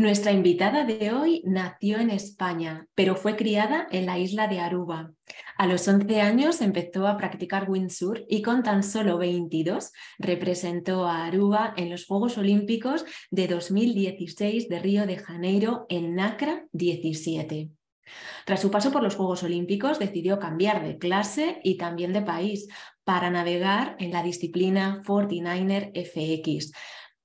Nuestra invitada de hoy nació en España, pero fue criada en la isla de Aruba. A los 11 años empezó a practicar windsurf y con tan solo 22 representó a Aruba en los Juegos Olímpicos de 2016 de Río de Janeiro en NACRA 17. Tras su paso por los Juegos Olímpicos decidió cambiar de clase y también de país para navegar en la disciplina 49er FX,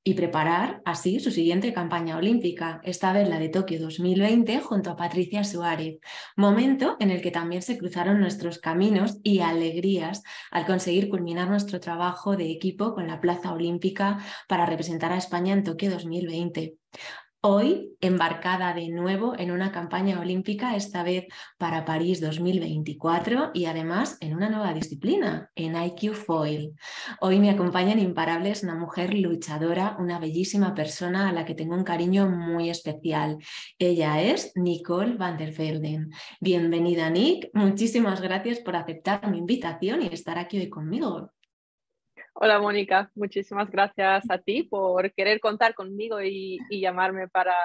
y preparar así su siguiente campaña olímpica, esta vez la de Tokio 2020 junto a Patricia Suárez, momento en el que también se cruzaron nuestros caminos y alegrías al conseguir culminar nuestro trabajo de equipo con la Plaza Olímpica para representar a España en Tokio 2020. Hoy embarcada de nuevo en una campaña olímpica, esta vez para París 2024 y además en una nueva disciplina, en IQ Foil. Hoy me acompaña en Imparables una mujer luchadora, una bellísima persona a la que tengo un cariño muy especial. Ella es Nicole van der Velden. Bienvenida, Nick. Muchísimas gracias por aceptar mi invitación y estar aquí hoy conmigo. Hola Mónica, muchísimas gracias a ti por querer contar conmigo y, llamarme para,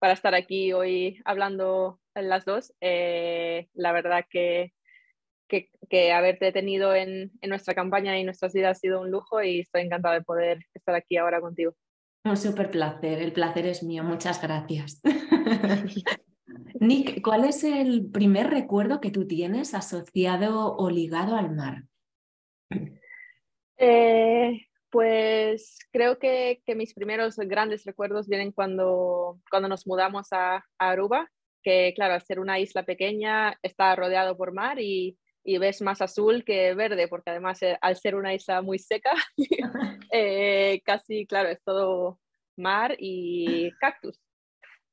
para, estar aquí hoy hablando las dos. Eh, la verdad que, que, haberte tenido en, en, nuestra campaña y nuestras vidas ha sido un lujo y estoy encantada de poder estar aquí ahora contigo. Un súper placer, el placer es mío, muchas gracias. Nick, ¿cuál es el primer recuerdo que tú tienes asociado o ligado al mar? Eh, pues creo que, mis primeros grandes recuerdos vienen cuando, cuando nos mudamos a, Aruba, que claro, al ser una isla pequeña está rodeado por mar y, ves más azul que verde, porque además eh, al ser una isla muy seca, eh, casi, claro, es todo mar y cactus.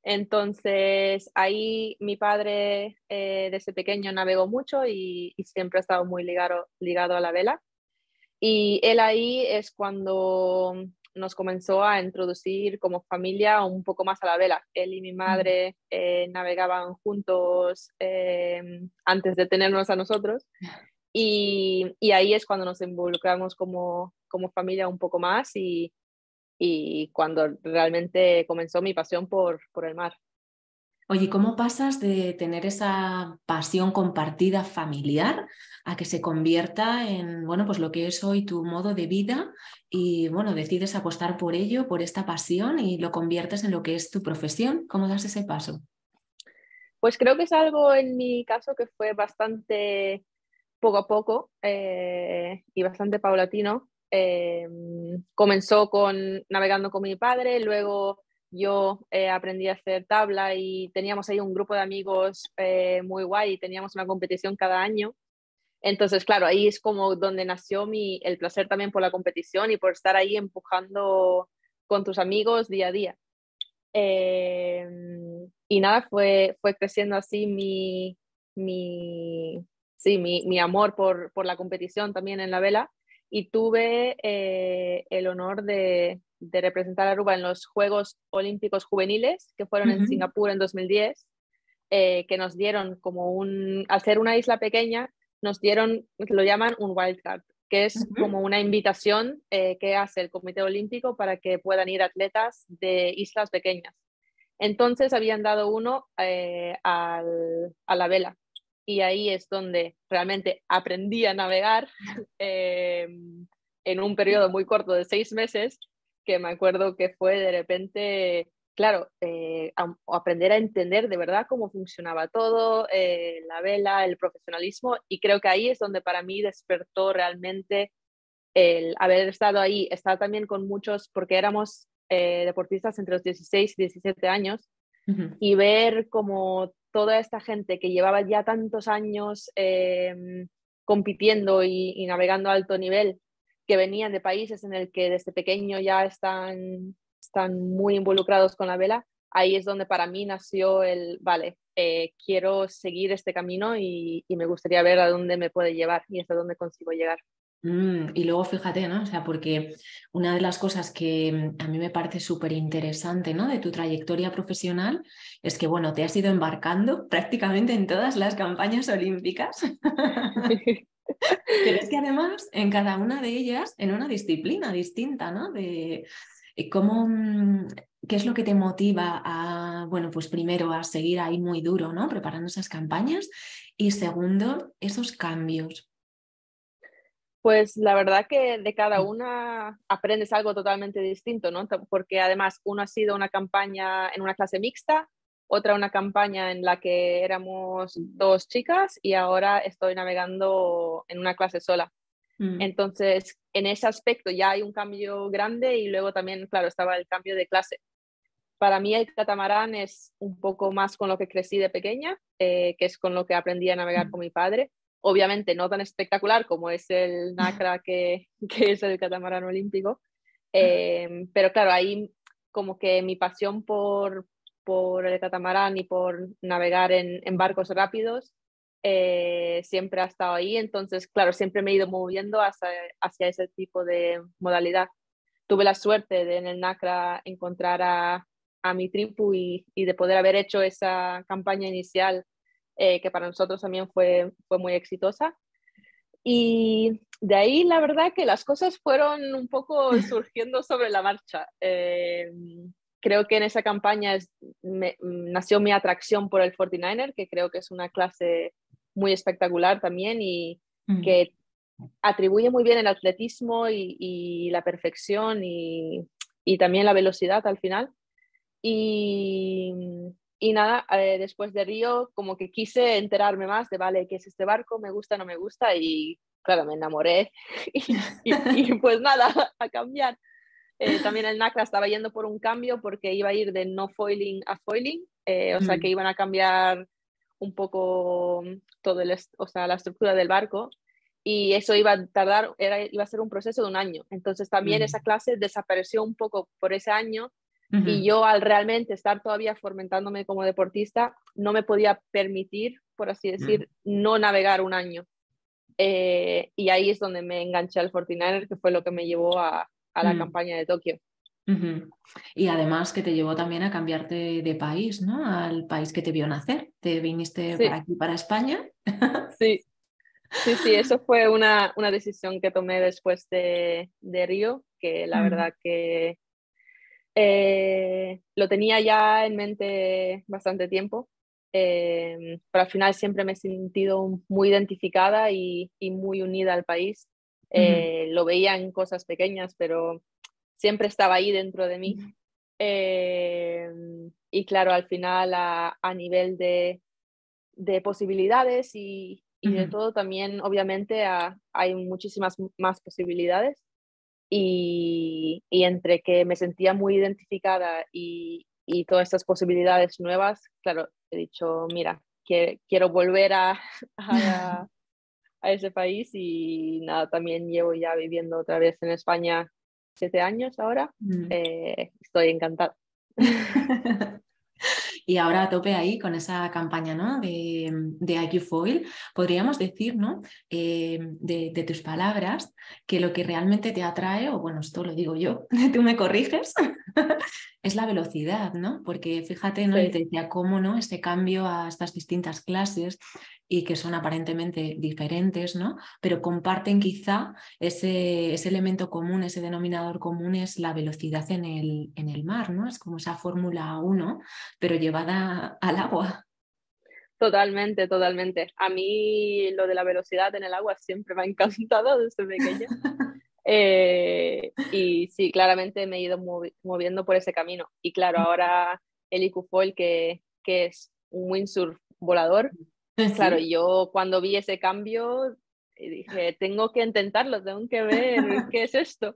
Entonces ahí mi padre desde pequeño navegó mucho y, y, siempre ha estado muy ligado, ligado a la vela. Y él ahí es cuando nos comenzó a introducir como familia un poco más a la vela. Él y mi madre eh, navegaban juntos em, antes de tenernos a nosotros y, y, ahí es cuando nos involucramos como, como familia un poco más y, y cuando realmente comenzó mi pasión por, por el mar. Oye, ¿cómo pasas de tener esa pasión compartida familiar a que se convierta en, bueno, pues lo que es hoy tu modo de vida y, bueno, decides apostar por ello, por esta pasión y lo conviertes en lo que es tu profesión? ¿Cómo das ese paso? Pues creo que es algo en mi caso que fue bastante poco a poco eh, y bastante paulatino. Eh, comenzó con navegando con mi padre, luego yo eh, aprendí a hacer tabla y teníamos ahí un grupo de amigos eh, muy guay y teníamos una competición cada año. Entonces, claro, ahí es como donde nació mi, el placer también por la competición y por estar ahí empujando con tus amigos día a día. Em, y nada, fue, fue creciendo así mi, mi, sí, mi, mi amor por, por, la competición también en la vela y tuve eh, el honor de, de representar a Aruba en los Juegos Olímpicos Juveniles que fueron en Singapur en 2010, eh, que nos dieron como un, al ser una isla pequeña, nos dieron, lo llaman un wildcard, que es como una invitación eh, que hace el Comité Olímpico para que puedan ir atletas de islas pequeñas. Entonces habían dado uno eh, al, a la vela. Y ahí es donde realmente aprendí a navegar en un periodo muy corto de seis meses que me acuerdo que fue de repente, claro, eh, aprender a entender de verdad cómo funcionaba todo, eh, la vela, el profesionalismo, y creo que ahí es donde para mí despertó realmente el haber estado ahí, estar también con muchos, porque éramos eh, deportistas entre los 16 y 17 años, y ver como toda esta gente que llevaba ya tantos años em, compitiendo y, navegando a alto nivel, que venían de países en el que desde pequeño ya están, están muy involucrados con la vela, ahí es donde para mí nació el, vale, eh, quiero seguir este camino y, me gustaría ver a dónde me puede llevar y hasta dónde consigo llegar. Mm, y luego fíjate, ¿no? O sea, porque una de las cosas que a mí me parece súper interesante, ¿no? De tu trayectoria profesional es que, bueno, te has ido embarcando prácticamente en todas las campañas olímpicas. Pero es que además en cada una de ellas, en una disciplina distinta, ¿no? De, ¿Cómo, mm, ¿Qué es lo que te motiva a, bueno, pues primero a seguir ahí muy duro, ¿no? Preparando esas campañas y segundo, esos cambios. Pues la verdad que de cada mm. una aprendes algo totalmente distinto, ¿no? Porque además uno ha sido una campaña en una clase mixta, otra una campaña en la que éramos dos chicas y ahora estoy navegando en una clase sola. Mm. Entonces, en ese aspecto ya hay un cambio grande y luego también, claro, estaba el cambio de clase. Para mí el catamarán es un poco más con lo que crecí de pequeña, eh, que es con lo que aprendí a navegar mm. con mi padre. Obviamente no tan espectacular como es el NACRA, que, que es el catamarán olímpico, eh, pero claro, ahí como que mi pasión por, por el catamarán y por navegar en, en barcos rápidos eh, siempre ha estado ahí, entonces, claro, siempre me he ido moviendo hacia, hacia ese tipo de modalidad. Tuve la suerte de en el NACRA encontrar a, a mi tripu y, y, de poder haber hecho esa campaña inicial eh, que para nosotros también fue, fue muy exitosa. Y de ahí la verdad que las cosas fueron un poco surgiendo sobre la marcha. Eh, creo que en esa campaña es, me, nació mi atracción por el 49er, que creo que es una clase muy espectacular también y mm. que atribuye muy bien el atletismo y, la perfección y, también la velocidad al final. Y, nada, eh, después de Río como que quise enterarme más de, vale, ¿qué es este barco? ¿Me gusta? ¿No me gusta? Y claro, me enamoré y, pues nada, a cambiar. Eh, también el NACRA estaba yendo por un cambio porque iba a ir de no foiling a foiling, eh, o sea mm. que iban a cambiar un poco mm, todo el, o sea, la estructura del barco y eso iba a tardar, era, iba a ser un proceso de un año. Entonces también esa clase desapareció un poco por ese año y yo al realmente estar todavía fomentándome como deportista, no me podía permitir, por así decir, no navegar un año. Eh, y ahí es donde me enganché al 49 que fue lo que me llevó a, a la campaña de Tokio. Y además que te llevó también a cambiarte de país, ¿no? Al país que te vio nacer. Te viniste para aquí, para España. sí, sí, sí, eso fue una, una decisión que tomé después de, de Río, que la verdad que eh, lo tenía ya en mente bastante tiempo, eh, pero al final siempre me he sentido muy identificada y, y muy unida al país. Eh, lo veía en cosas pequeñas, pero siempre estaba ahí dentro de mí. Eh, y claro, al final a, nivel de, posibilidades y, de todo también, obviamente, hay muchísimas más posibilidades. Y, entre que me sentía muy identificada y, todas estas posibilidades nuevas, claro, he dicho, mira, que, quiero volver a, a, a, ese país y nada, también llevo ya viviendo otra vez en España siete años ahora. Mm. Eh, estoy encantada. y ahora a tope ahí con esa campaña ¿no? de, de IQ Foil, podríamos decir ¿no? Eh, de, tus palabras que lo que realmente te atrae, o bueno, esto lo digo yo, tú me corriges, es la velocidad, ¿no? Porque fíjate, ¿no? te decía cómo no este cambio a estas distintas clases y que son aparentemente diferentes, ¿no? Pero comparten quizá ese, ese, elemento común, ese denominador común es la velocidad en el, en el mar, ¿no? Es como esa Fórmula 1, pero llevada al agua. Totalmente, totalmente. A mí lo de la velocidad en el agua siempre me ha encantado desde pequeña. Eh, y sí, claramente me he ido moviendo por ese camino. Y claro, ahora el IQ Foil, que, que es un windsurf volador, Claro, yo cuando vi ese cambio eh, dije, tengo que intentarlo, tengo que ver qué es esto.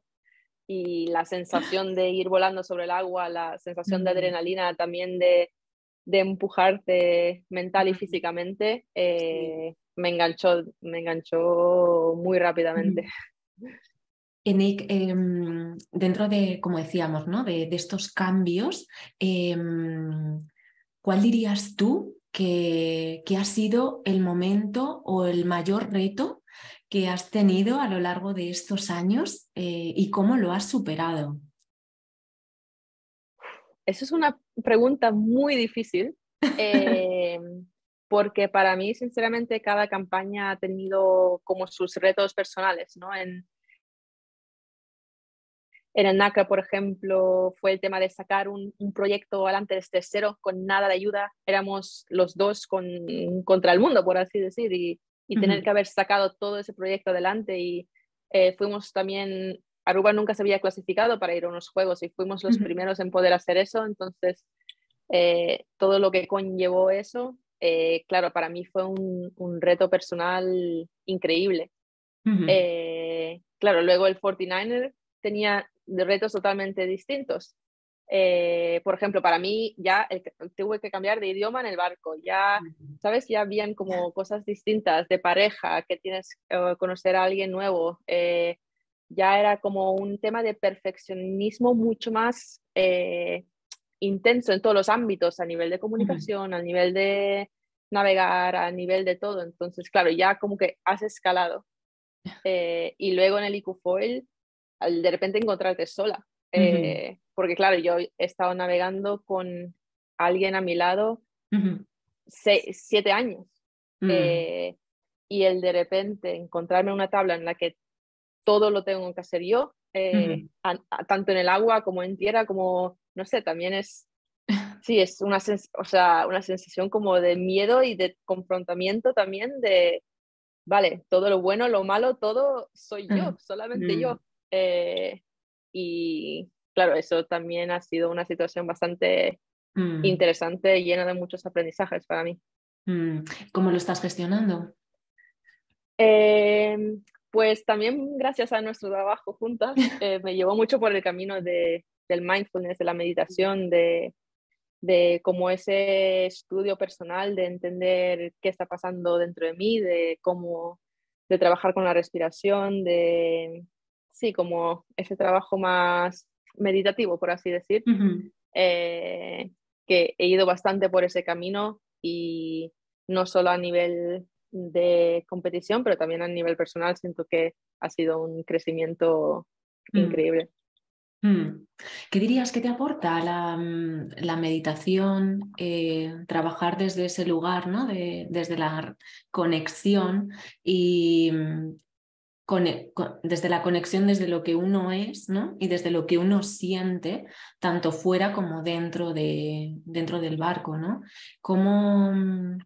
Y la sensación de ir volando sobre el agua, la sensación de adrenalina también de, de empujarte mental y físicamente, eh, me, enganchó, me enganchó muy rápidamente. Nick, em, dentro de, como decíamos, ¿no? de, de estos cambios, em, ¿cuál dirías tú que, ha sido el momento o el mayor reto que has tenido a lo largo de estos años eh, y cómo lo has superado? Esa es una pregunta muy difícil, eh, porque para mí, sinceramente, cada campaña ha tenido como sus retos personales, ¿no? En, en el NACA, por ejemplo, fue el tema de sacar un, proyecto adelante desde cero, con nada de ayuda. Éramos los dos con, contra el mundo, por así decir, y, tener que haber sacado todo ese proyecto adelante. Y eh, fuimos también, Aruba nunca se había clasificado para ir a unos juegos y fuimos los primeros en poder hacer eso. Entonces, eh, todo lo que conllevó eso, eh, claro, para mí fue un, un reto personal increíble. claro, luego el 49er tenía de retos totalmente distintos. Eh, por ejemplo, para mí ya tuve que cambiar de idioma en el barco, ya, ¿sabes? Ya habían como cosas distintas de pareja, que tienes que conocer a alguien nuevo. Eh, ya era como un tema de perfeccionismo mucho más eh, intenso en todos los ámbitos, a nivel de comunicación, a nivel de navegar, a nivel de todo. Entonces, claro, ya como que has escalado. y luego en el IQ-Foil al de repente encontrarte sola. Eh, porque claro, yo he estado navegando con alguien a mi lado siete años. Mm. Eh, y el de repente encontrarme una tabla en la que todo lo tengo que hacer yo, eh, tanto en el agua como en tierra, como, no sé, también es, sí, es una, o sea, una sensación como de miedo y de confrontamiento también de, vale, todo lo bueno, lo malo, todo soy yo, solamente yo. Eh, y claro, eso también ha sido una situación bastante mm. interesante, llena de muchos aprendizajes para mí. Mm. ¿Cómo lo estás gestionando? Em, pues también gracias a nuestro trabajo juntas, eh, me llevó mucho por el camino de, del mindfulness, de la meditación, de, de como ese estudio personal, de entender qué está pasando dentro de mí, de cómo, de trabajar con la respiración, de sí, como ese trabajo más meditativo, por así decir, eh, que he ido bastante por ese camino y no solo a nivel de competición, pero también a nivel personal siento que ha sido un crecimiento mm. increíble. Mm. ¿Qué dirías que te aporta la, mm, meditación, eh, trabajar desde ese lugar, ¿no? desde la conexión y, desde la conexión desde lo que uno es ¿no? y desde lo que uno siente, tanto fuera como dentro, de, dentro del barco. ¿no? ¿Cómo,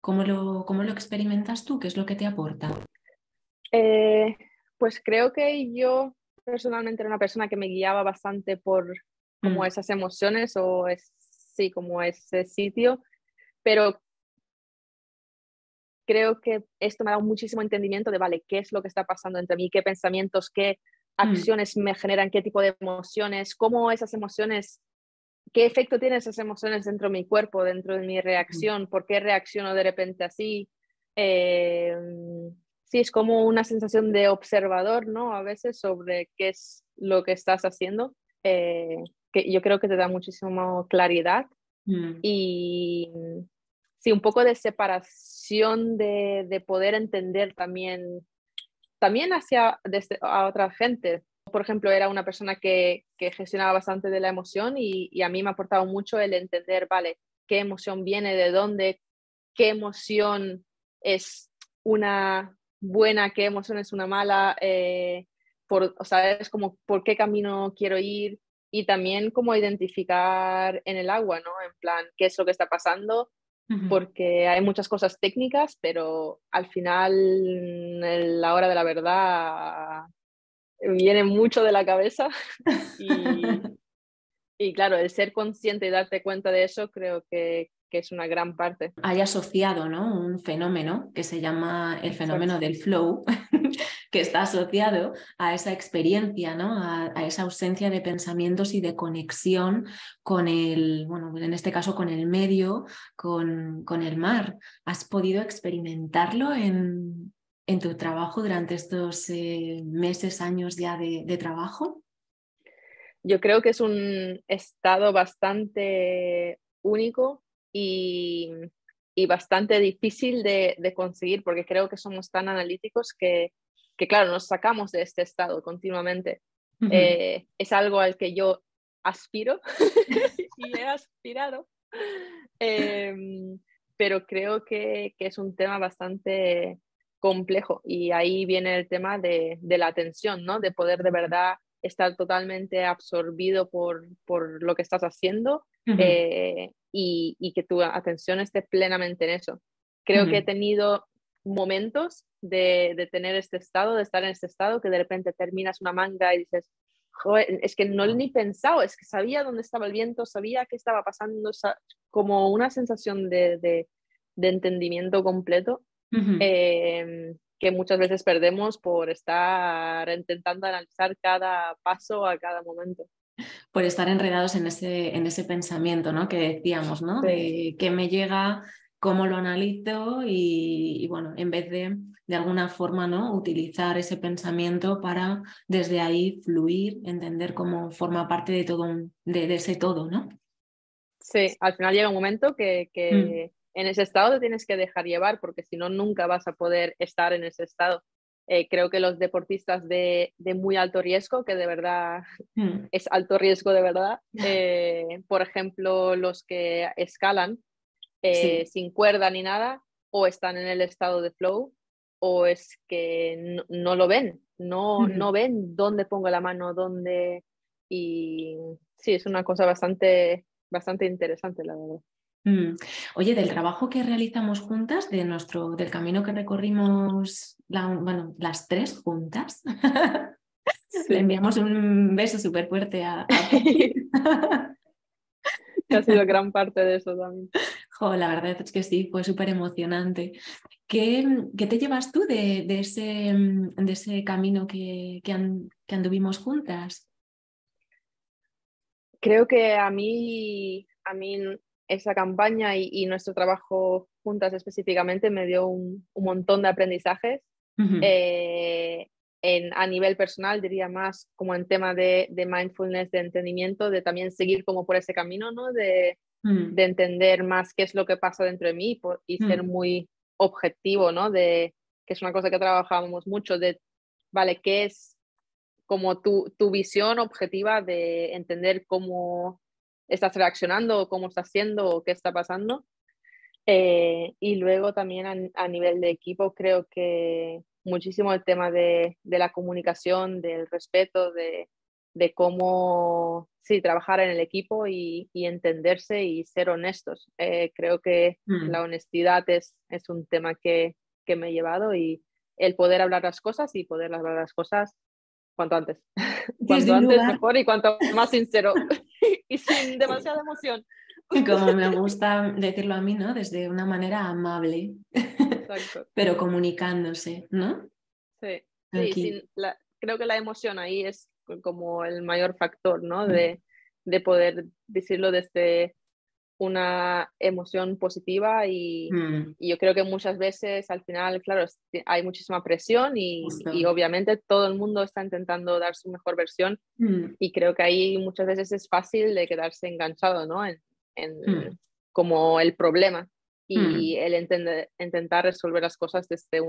cómo, lo, ¿Cómo lo experimentas tú? ¿Qué es lo que te aporta? Eh, pues creo que yo personalmente era una persona que me guiaba bastante por como mm. esas emociones o es, sí, como ese sitio, pero creo que esto me ha dado muchísimo entendimiento de, vale, qué es lo que está pasando entre mí, qué pensamientos, qué mm. acciones me generan, qué tipo de emociones, cómo esas emociones, qué efecto tienen esas emociones dentro de mi cuerpo, dentro de mi reacción, por qué reacciono de repente así. Eh, sí, es como una sensación de observador, ¿no? A veces sobre qué es lo que estás haciendo, eh, que yo creo que te da muchísima claridad. Mm. Y sí, un poco de separación de, poder entender también, también hacia a otra gente. Por ejemplo, era una persona que, gestionaba bastante de la emoción y, a mí me ha aportado mucho el entender, vale, qué emoción viene, de dónde, qué emoción es una buena, qué emoción es una mala, eh, por, o sea, es como por qué camino quiero ir y también cómo identificar en el agua, ¿no? En plan, qué es lo que está pasando porque hay muchas cosas técnicas, pero al final, en la hora de la verdad, viene mucho de la cabeza. y, claro, el ser consciente y darte cuenta de eso creo que, que es una gran parte. Hay asociado ¿no? un fenómeno que se llama el fenómeno del flow, que está asociado a esa experiencia, ¿no? A, esa ausencia de pensamientos y de conexión con el, bueno, en este caso con el medio, con, con el mar. ¿Has podido experimentarlo en, en tu trabajo durante estos eh, meses, años ya de, de trabajo? Yo creo que es un estado bastante único y, y bastante difícil de, de, conseguir porque creo que somos tan analíticos que, que claro, nos sacamos de este estado continuamente. Eh, es algo al que yo aspiro y he aspirado, em, pero creo que, que, es un tema bastante complejo y ahí viene el tema de, de la atención, ¿no? De poder de verdad estar totalmente absorbido por, por lo que estás haciendo eh, y, que tu atención esté plenamente en eso. Creo que he tenido momentos de, de, tener este estado, de estar en este estado, que de repente terminas una manga y dices, es que no ni pensado, es que sabía dónde estaba el viento, sabía qué estaba pasando, como una sensación de, de, entendimiento completo em, que muchas veces perdemos por estar intentando analizar cada paso a cada momento. Por estar enredados en ese, en ese pensamiento ¿no? que decíamos, ¿no? de qué me llega, cómo lo analizo y bueno, en vez de de alguna forma, ¿no? Utilizar ese pensamiento para desde ahí fluir, entender cómo forma parte de todo, de, ese todo, ¿no? Sí, al final llega un momento que, mm. en ese estado te tienes que dejar llevar porque si no, nunca vas a poder estar en ese estado. Eh, creo que los deportistas de, muy alto riesgo, que de verdad mm. es alto riesgo de verdad, eh, por ejemplo, los que escalan eh, sin cuerda ni nada, o están en el estado de flow, o es que no, lo ven, no, no ven dónde pongo la mano, dónde... Y sí, es una cosa bastante, bastante interesante, la verdad. Mm. Oye, del trabajo que realizamos juntas, de nuestro, del camino que recorrimos, bueno, las tres juntas, le enviamos un beso súper fuerte a, a ha sido gran parte de eso también. la verdad es que sí, fue súper emocionante. ¿Qué, ¿Qué, te llevas tú de, de, ese, de ese, camino que, que, anduvimos juntas? Creo que a mí, a mí esa campaña y, nuestro trabajo juntas específicamente me dio un, un montón de aprendizajes a nivel personal, diría más como en tema de, mindfulness, de entendimiento, de también seguir como por ese camino, ¿no? De, mm. de entender más qué es lo que pasa dentro de mí y, ser mm. muy objetivo, ¿no? De, que es una cosa que trabajábamos mucho, de, vale, ¿qué es como tu, tu visión objetiva de entender cómo estás reaccionando, cómo estás haciendo, o qué está pasando? Eh, y luego también a, nivel de equipo creo que muchísimo el tema de, la comunicación, del respeto, de, cómo sí, trabajar en el equipo y, entenderse y ser honestos. Eh, creo que mm. la honestidad es, es un tema que, me he llevado y el poder hablar las cosas y poder hablar las cosas cuanto antes. cuanto antes mejor y cuanto más sincero y sin demasiada emoción. Como me gusta decirlo a mí, ¿no? Desde una manera amable, pero comunicándose, ¿no? Sí, sí creo que la emoción ahí es como el mayor factor, ¿no? Mm. De, de poder decirlo desde una emoción positiva y, mm. y, yo creo que muchas veces al final, claro, hay muchísima presión y, y, obviamente todo el mundo está intentando dar su mejor versión mm. y creo que ahí muchas veces es fácil de quedarse enganchado, ¿no? En, en mm. como el problema mm. y el entender, intentar resolver las cosas desde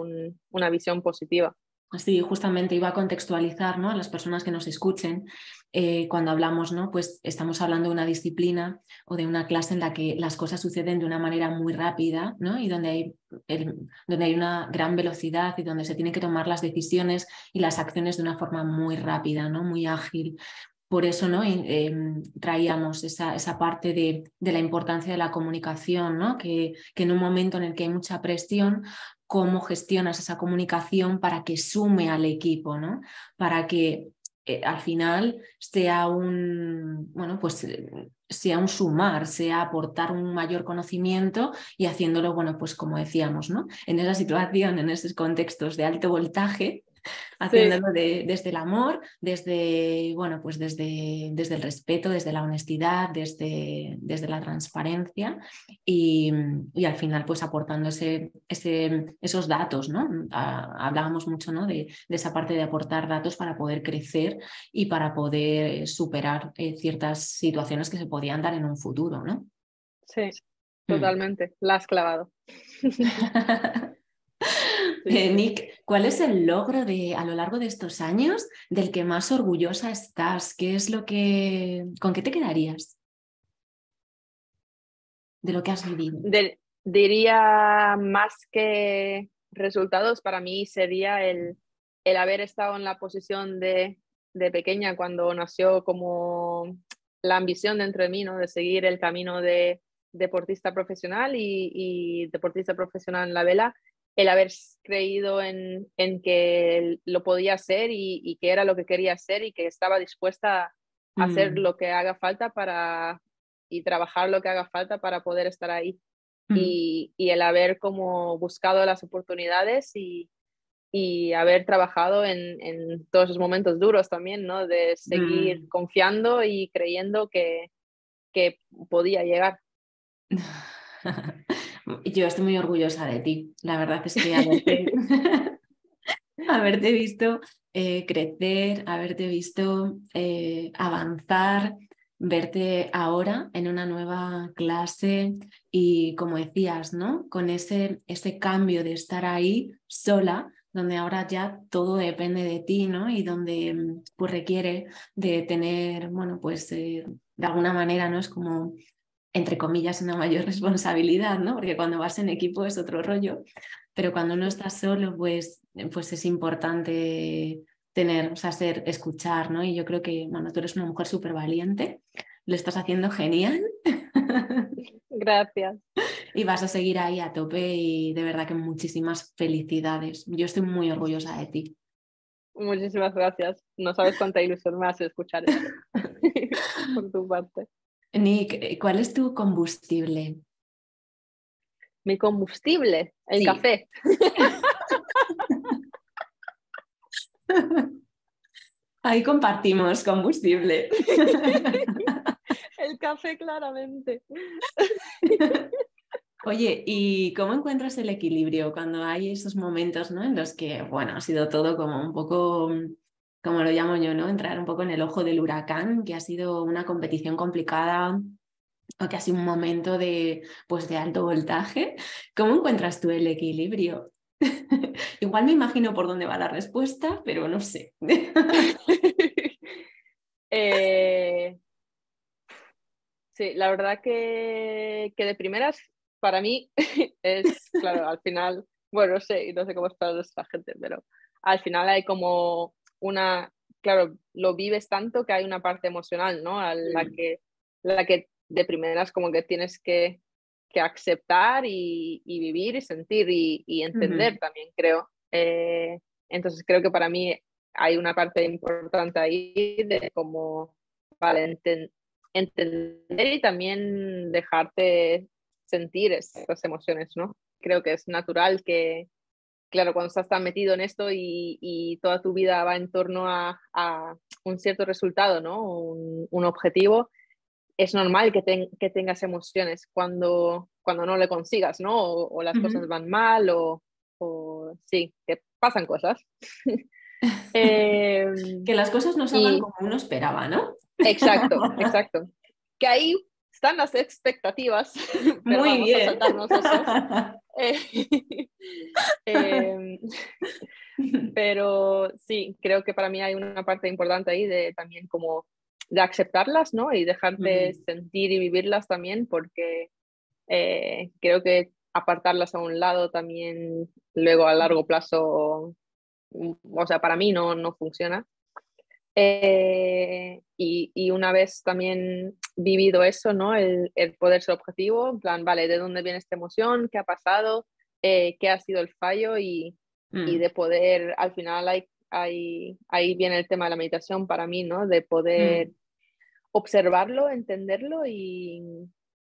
una visión positiva. Sí, justamente iba a contextualizar ¿no? a las personas que nos escuchen eh, cuando hablamos, ¿no? pues estamos hablando de una disciplina o de una clase en la que las cosas suceden de una manera muy rápida ¿no? y donde hay, donde hay una gran velocidad y donde se tienen que tomar las decisiones y las acciones de una forma muy rápida, ¿no? muy ágil por eso ¿no? Em, traíamos esa, esa parte de, de, la importancia de la comunicación, ¿no? que, que, en un momento en el que hay mucha presión, cómo gestionas esa comunicación para que sume al equipo, ¿no? para que eh, al final sea un, bueno, pues, eh, sea un sumar, sea aportar un mayor conocimiento y haciéndolo, bueno, pues como decíamos, ¿no? en esa situación, en esos contextos de alto voltaje, haciéndolo desde el amor, desde, bueno, pues desde, desde el respeto, desde la honestidad, desde, desde la transparencia y, al final pues aportando ese, esos datos, ¿no? hablábamos mucho ¿no? de, esa parte de aportar datos para poder crecer y para poder superar eh, ciertas situaciones que se podían dar en un futuro, ¿no? Sí, mm. totalmente, la has clavado. Eh, Nick, ¿cuál es el logro de a lo largo de estos años del que más orgullosa estás? ¿Qué es lo que con qué te quedarías de lo que has vivido? diría más que resultados para mí sería el, el haber estado en la posición de, de pequeña cuando nació como la ambición dentro de mí, ¿no? De seguir el camino de deportista profesional y, deportista profesional en la vela, el haber creído en, que lo podía hacer y, que era lo que quería hacer y que estaba dispuesta a hacer mm. lo que haga falta para y trabajar lo que haga falta para poder estar ahí. Mm. Y, el haber como buscado las oportunidades y, y haber trabajado en, en, todos esos momentos duros también, ¿no? De seguir mm. confiando y creyendo que, que podía llegar. Yo estoy muy orgullosa de ti. La verdad es que haberte, visto eh, crecer, haberte visto eh, avanzar, verte ahora en una nueva clase y como decías, ¿no? Con ese, ese cambio de estar ahí sola, donde ahora ya todo depende de ti, ¿no? Y donde mm, pues requiere de tener, bueno, pues eh, de alguna manera, ¿no? Es como entre comillas, una mayor responsabilidad, ¿no? Porque cuando vas en equipo es otro rollo, pero cuando uno está solo, pues, pues es importante tener, o sea, ser, escuchar, ¿no? Y yo creo que, bueno, tú eres una mujer súper valiente, lo estás haciendo genial. Gracias. Y vas a seguir ahí a tope y de verdad que muchísimas felicidades. Yo estoy muy orgullosa de ti. Muchísimas gracias. No sabes cuánta ilusión me hace escuchar esto por tu parte. Nick, eh, ¿cuál es tu combustible? Mi combustible, el café. Ahí compartimos combustible. El café, claramente. Oye, ¿y cómo encuentras el equilibrio cuando hay esos momentos ¿no? en los que, bueno, ha sido todo como un poco como lo llamo yo, ¿no? Entrar un poco en el ojo del huracán, que ha sido una competición complicada o que ha sido un momento de, pues, de alto voltaje. ¿Cómo encuentras tú el equilibrio? Igual me imagino por dónde va la respuesta, pero no sé. Eh, sí, la verdad que, que de primeras, para mí es, claro, al final, bueno, no sé, no sé cómo está nuestra gente, pero al final hay como una, claro, lo vives tanto que hay una parte emocional, ¿no? A la que, la que de primeras como que tienes que, que aceptar y, y, vivir y sentir y, y entender también, creo. Eh, entonces creo que para mí hay una parte importante ahí de como, vale, entender y también dejarte sentir esas emociones, ¿no? Creo que es natural que, claro, cuando estás tan metido en esto y, toda tu vida va en torno a, un cierto resultado, ¿no? Un, objetivo, es normal que, tengas emociones cuando, cuando no lo consigas, ¿no? O, las cosas van mal o, sí, que pasan cosas. Em, que las cosas no salgan como uno esperaba, ¿no? Exacto, exacto. Que ahí están las expectativas. Muy bien. Eh, em, pero sí, creo que para mí hay una parte importante ahí de también como de aceptarlas, ¿no? Y dejarte sentir y vivirlas también, porque eh, creo que apartarlas a un lado también luego a largo plazo, o sea, para mí no, no funciona. Eh, y, una vez también vivido eso, ¿no? El, poder ser objetivo, en plan, vale, ¿de dónde viene esta emoción? ¿Qué ha pasado? Eh, ¿Qué ha sido el fallo? Y, y, mm. de poder, al final, hay, hay, ahí viene el tema de la meditación para mí, ¿no? De poder mm. observarlo, entenderlo y,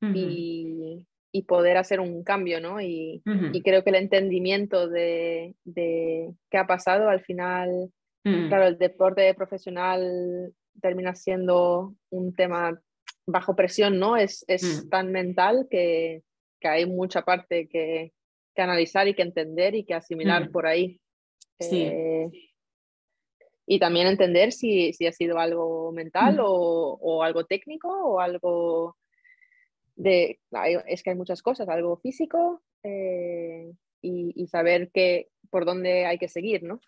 y, y, poder hacer un cambio, ¿no? Y, y creo que el entendimiento de, de qué ha pasado al final Mm. Claro, el deporte profesional termina siendo un tema bajo presión, ¿no? Es, es mm. tan mental que, que, hay mucha parte que, que, analizar y que entender y que asimilar mm. por ahí. Sí. Eh, y también entender si, si, ha sido algo mental o, o, algo técnico o algo de... Es que hay muchas cosas, algo físico eh, y, y, saber que, por dónde hay que seguir, ¿no?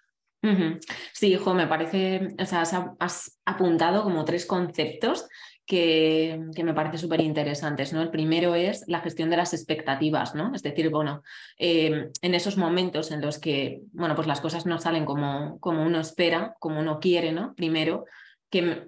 Sí, hijo, me parece, o sea, has, apuntado como tres conceptos que, me parece súper interesantes. ¿no? El primero es la gestión de las expectativas, ¿no? Es decir, bueno, em, en esos momentos en los que, bueno, pues las cosas no salen como, como uno espera, como uno quiere, ¿no? Primero, ¿Qué,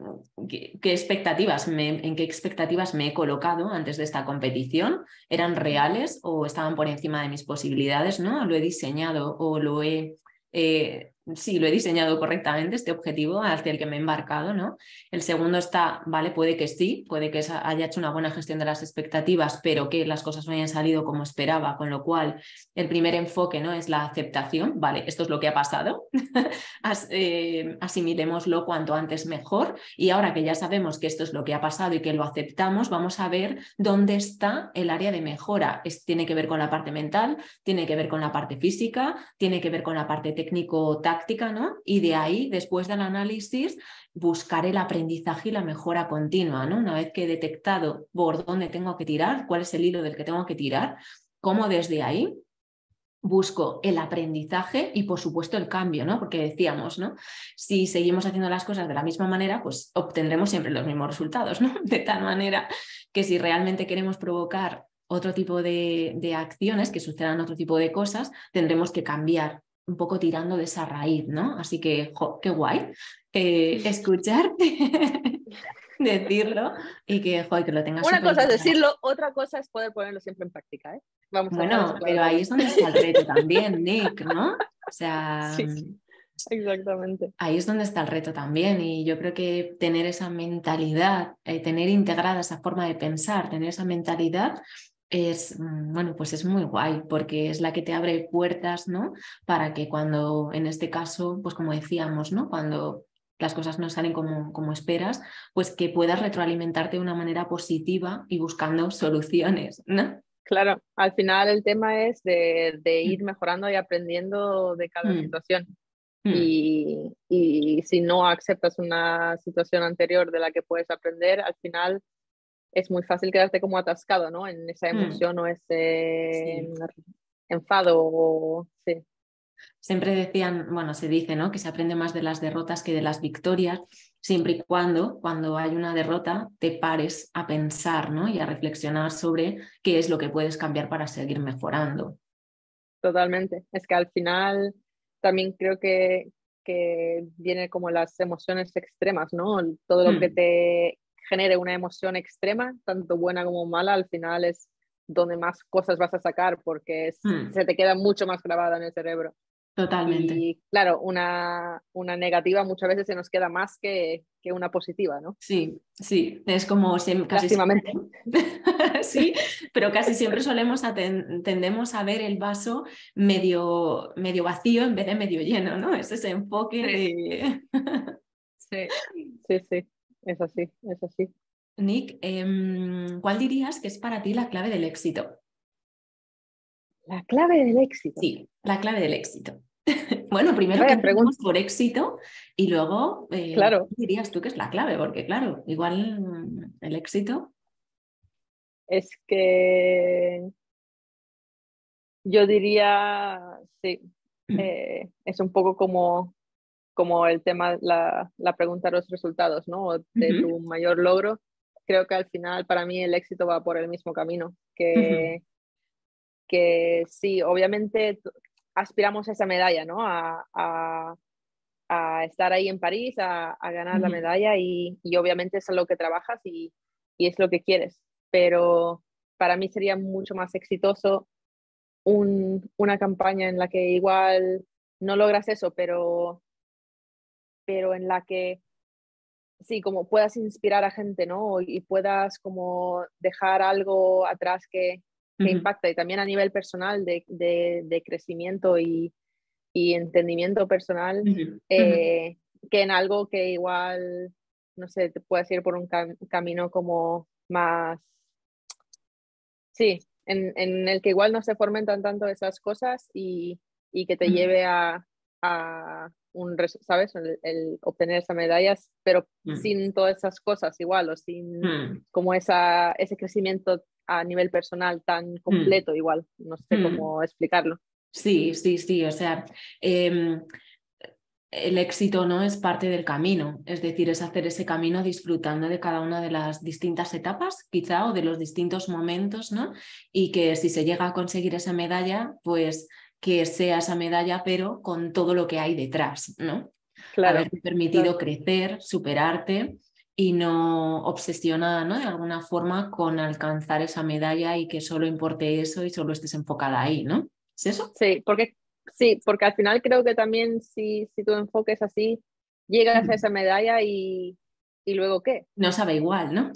qué, expectativas en qué expectativas me he colocado antes de esta competición? ¿Eran reales o estaban por encima de mis posibilidades? ¿no? ¿Lo he diseñado o lo he eh, sí, lo he diseñado correctamente, este objetivo hacia el que me he embarcado, ¿no? El segundo está, vale, puede que sí, puede que haya hecho una buena gestión de las expectativas, pero que las cosas no hayan salido como esperaba, con lo cual el primer enfoque, ¿no? Es la aceptación, vale, esto es lo que ha pasado, As, eh, asimilémoslo cuanto antes mejor y ahora que ya sabemos que esto es lo que ha pasado y que lo aceptamos, vamos a ver dónde está el área de mejora. tiene que ver con la parte mental, tiene que ver con la parte física, tiene que ver con la parte técnico-táctica, Y de ahí, después del análisis, buscar el aprendizaje y la mejora continua, ¿no? Una vez que he detectado por dónde tengo que tirar, cuál es el hilo del que tengo que tirar, cómo desde ahí busco el aprendizaje y por supuesto el cambio, ¿no? Porque decíamos, ¿no? Si seguimos haciendo las cosas de la misma manera, pues obtendremos siempre los mismos resultados, ¿no? De tal manera que si realmente queremos provocar otro tipo de acciones, que sucedan otro tipo de cosas, tendremos que cambiar un poco tirando de esa raíz, ¿no? Así que, qué guay eh, escucharte decirlo y que, que lo tengas. Una cosa es decirlo, otra cosa es poder ponerlo siempre en práctica, ¿eh? Vamos bueno, pero ahí es donde está el reto también, Nick, ¿no? O sea... Exactamente. Ahí es donde está el reto también y yo creo que tener esa mentalidad, eh, tener integrada esa forma de pensar, tener esa mentalidad es, mm, bueno, pues es muy guay porque es la que te abre puertas, ¿no? Para que cuando, en este caso, pues como decíamos, ¿no? Cuando las cosas no salen como, como esperas, pues que puedas retroalimentarte de una manera positiva y buscando soluciones, ¿no? Claro, al final el tema es de, de mm. ir mejorando y aprendiendo de cada mm. situación. Y, y, si no aceptas una situación anterior de la que puedes aprender, al final es muy fácil quedarte como atascado, ¿no? En esa mm. emoción o ese enfado. sí. Siempre decían, bueno, se dice, ¿no? Que se aprende más de las derrotas que de las victorias, siempre y cuando, cuando hay una derrota, te pares a pensar, ¿no? Y a reflexionar sobre qué es lo que puedes cambiar para seguir mejorando. Totalmente. Es que al final también creo que, que viene como las emociones extremas, ¿no? Todo lo que mm. te genere una emoción extrema, tanto buena como mala, al final es donde más cosas vas a sacar porque hmm. se te queda mucho más grabada en el cerebro. Totalmente. Y claro, una, una negativa muchas veces se nos queda más que, que una positiva, ¿no? Sí, sí, es como casi siempre, sí, pero casi siempre solemos tendemos a ver el vaso medio, medio vacío en vez de medio lleno, ¿no? Es ese enfoque de... sí, sí, sí. Es así, es así. Nick, em, ¿cuál dirías que es para ti la clave del éxito? La clave del éxito. Sí, la clave del éxito. bueno, primero que preguntamos por éxito y luego, eh, claro. ¿qué dirías tú que es la clave? Porque claro, igual mm, el éxito. Es que yo diría, sí, eh, es un poco como como el tema, la, la pregunta de los resultados, ¿no? De tu mayor logro. Creo que al final para mí el éxito va por el mismo camino, que, que sí, obviamente aspiramos a esa medalla, ¿no? A, a, a estar ahí en París, a, a ganar la medalla y, y, obviamente es lo que trabajas y, y, es lo que quieres. Pero para mí sería mucho más exitoso un, una campaña en la que igual no logras eso, pero pero en la que sí, como puedas inspirar a gente, ¿no? Y puedas como dejar algo atrás que, que impacta y también a nivel personal de, de, crecimiento y, y, entendimiento personal, eh, que en algo que igual, no sé, te puedas ir por un camino como más, sí, en, en, el que igual no se fomentan tanto esas cosas y, y que te lleve a, a un, ¿sabes? El, obtener esas medallas, pero mm. sin todas esas cosas igual, o sin mm. como esa, ese crecimiento a nivel personal tan mm. completo igual, no sé cómo explicarlo. Sí, sí, sí, o sea, em, el éxito no es parte del camino, es decir, es hacer ese camino disfrutando de cada una de las distintas etapas, quizá, o de los distintos momentos, ¿no? Y que si se llega a conseguir esa medalla, pues que sea esa medalla, pero con todo lo que hay detrás, ¿no? Claro. Haberte permitido crecer, superarte y no obsesionada, ¿no? De alguna forma con alcanzar esa medalla y que solo importe eso y solo estés enfocada ahí, ¿no? ¿Es eso? Sí, porque Sí, porque al final creo que también si, si tu enfoque es así, llegas a esa medalla y, y luego qué. No sabe igual, ¿no?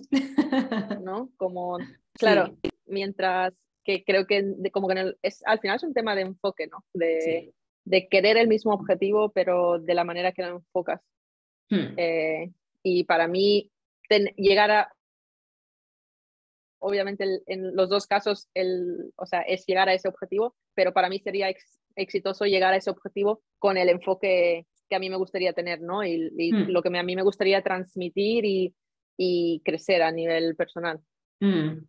¿No? Como, claro, mientras que creo que como que es, al final es un tema de enfoque, ¿no? De, de querer el mismo objetivo, pero de la manera que lo enfocas. Hmm. Eh, y para mí, llegar a, obviamente en los dos casos, el, o sea, es llegar a ese objetivo, pero para mí sería exitoso llegar a ese objetivo con el enfoque que a mí me gustaría tener, ¿no? Y, hmm. lo que a mí me gustaría transmitir y, y crecer a nivel personal. Hmm.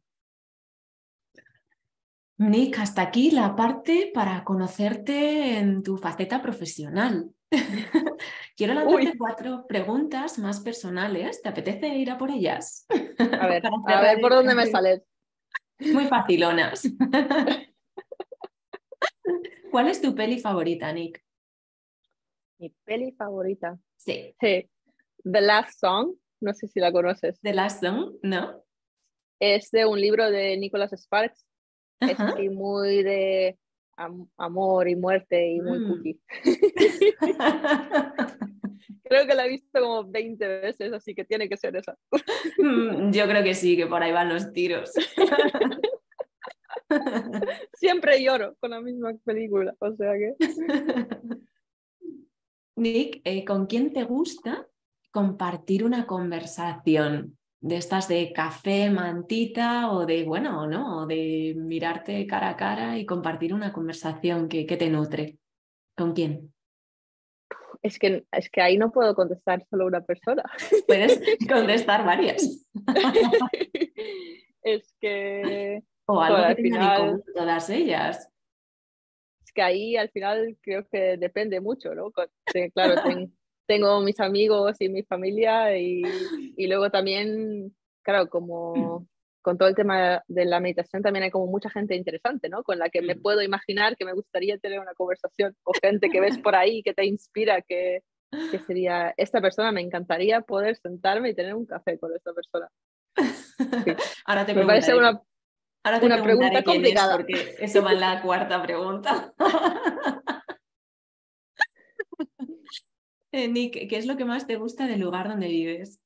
Nick, hasta aquí la parte para conocerte en tu faceta profesional. Quiero lanzarte cuatro preguntas más personales. ¿Te apetece ir a por ellas? A ver, a ver por dónde me sales. Muy facilonas. ¿Cuál es tu peli favorita, Nick? Mi peli favorita. Sí. The Last Song. No sé si la conoces. The Last Song, ¿no? Es de un libro de Nicholas Sparks. Es muy de amor y muerte y muy mm. cookie. creo que la he visto como 20 veces, así que tiene que ser esa. Mm, yo creo que sí, que por ahí van los tiros. Siempre lloro con la misma película, o sea que... Nick, eh, ¿con quién te gusta compartir una conversación? De estas de café, mantita o de, bueno, ¿no? O de mirarte cara a cara y compartir una conversación que, que te nutre. ¿Con quién? Es que, es que ahí no puedo contestar solo una persona. Puedes contestar varias. es que... O algo que final, todas ellas. Es que ahí al final creo que depende mucho, ¿no? Claro, tengo mis amigos y mi familia y, y, luego también, claro, como con todo el tema de la meditación también hay como mucha gente interesante, ¿no? Con la que me puedo imaginar que me gustaría tener una conversación o gente que ves por ahí que te inspira, que, que sería, esta persona me encantaría poder sentarme y tener un café con esta persona. Ahora te me parece una, Ahora te una pregunta complicada. porque eso va en la cuarta pregunta. Eh, Nick, ¿qué es lo que más te gusta del lugar donde vives?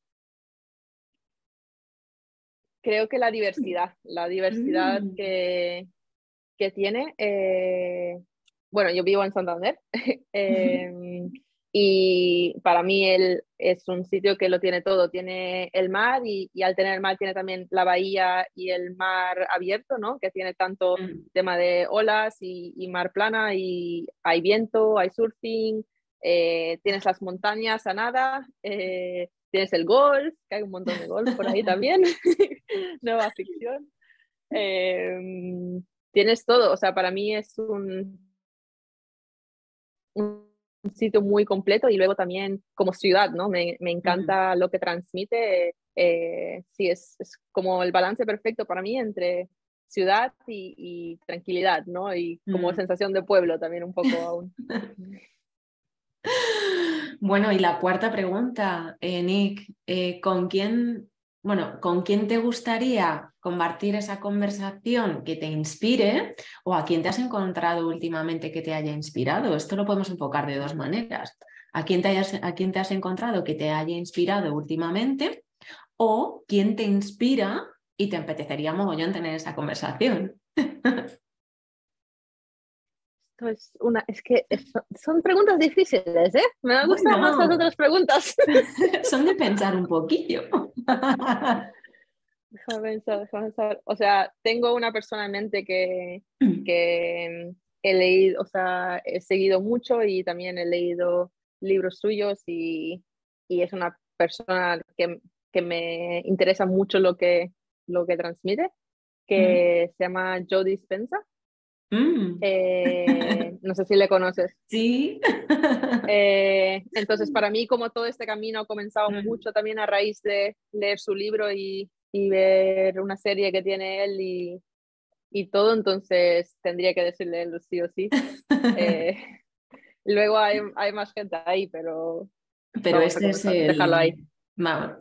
Creo que la diversidad, la diversidad mm. que, que, tiene. Eh, bueno, yo vivo en Santander em, y para mí él es un sitio que lo tiene todo. Tiene el mar y, al tener el mar tiene también la bahía y el mar abierto, ¿no? Que tiene tanto mm. tema de olas y, y mar plana y hay viento, hay surfing. Eh, tienes las montañas a nada, eh, tienes el golf, que hay un montón de golf por ahí también, nueva ficción. Em, tienes todo, o sea, para mí es un, un sitio muy completo y luego también como ciudad, ¿no? Me, me encanta lo que transmite, eh, sí, es, es, como el balance perfecto para mí entre ciudad y, tranquilidad, ¿no? Y como sensación de pueblo también un poco aún. Bueno, y la cuarta pregunta, eh, Nick, eh, ¿con quién, bueno, con quién te gustaría compartir esa conversación que te inspire o a quién te has encontrado últimamente que te haya inspirado? Esto lo podemos enfocar de dos maneras. ¿A quién te, a quién te has encontrado que te haya inspirado últimamente? ¿O quién te inspira y te apetecería mogollón tener esa conversación? es una, es que son preguntas difíciles, ¿eh? Me gustan más las otras preguntas. son de pensar un poquillo. Déjame pensar, déjame pensar. O sea, tengo una persona en mente que, mm. que he leído, o sea, he seguido mucho y también he leído libros suyos y, y es una persona que, que, me interesa mucho lo que, lo que transmite, que se llama Joe Dispensa. Mm. Eh, no sé si le conoces. Sí. Eh, entonces, para mí, como todo este camino ha comenzado Mm. mucho también a raíz de leer su libro y, y ver una serie que tiene él y, y todo, entonces tendría que decirle él sí o sí. Eh, luego hay, hay más gente ahí, pero Pero este es el... dejarlo ahí. Me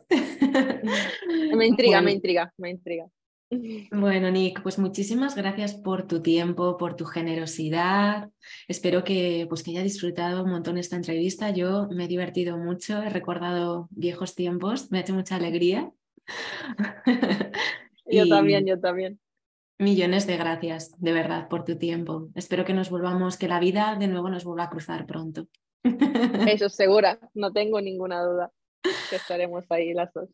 intriga, Bueno. me intriga, me intriga. Bueno, Nick, pues muchísimas gracias por tu tiempo, por tu generosidad. Espero que, pues, que haya disfrutado un montón esta entrevista. Yo me he divertido mucho, he recordado viejos tiempos, me ha hecho mucha alegría. Yo Y también, yo también. Millones de gracias, de verdad, por tu tiempo. Espero que nos volvamos, que la vida de nuevo nos vuelva a cruzar pronto. Eso es segura, no tengo ninguna duda que estaremos ahí las dos.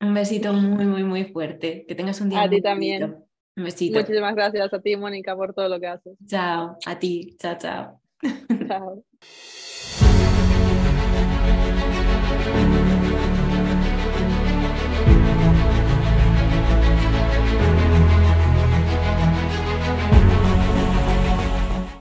Un besito muy, muy, muy fuerte. Que tengas un día A ti también. bonito. Un besito. Muchísimas gracias a ti, Mónica, por todo lo que haces. Chao. A ti. Chao, chao. Chao.